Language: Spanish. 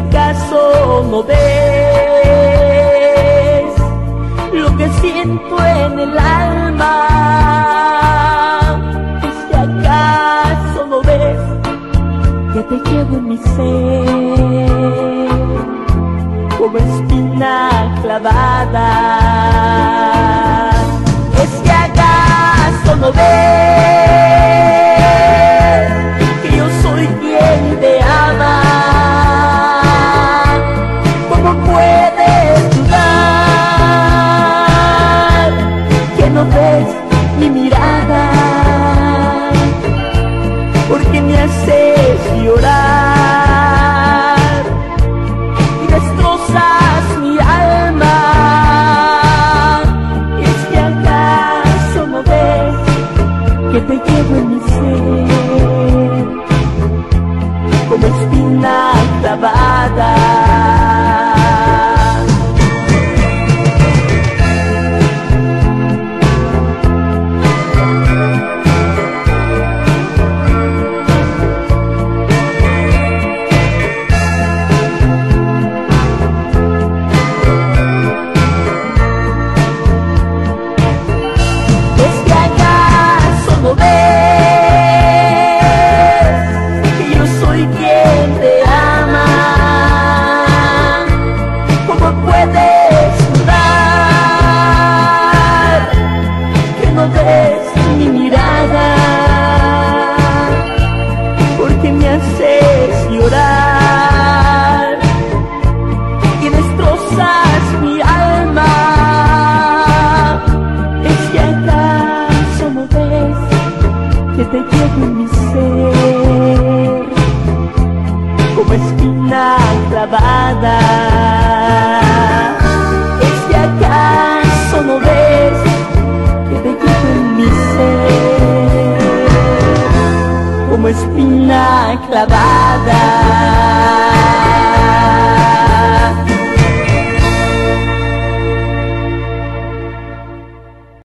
acaso no ves lo que siento en el alma? ¿Es que acaso no ves que te llevo en mi ser? como espina clavada. Me haces llorar y destrozas mi alma. Y es que acaso no ves que te llevo en mi ser haces llorar y destrozas mi alma. Es que acaso no ves que te llevo en mi ser como espina clavada. Como espina clavada.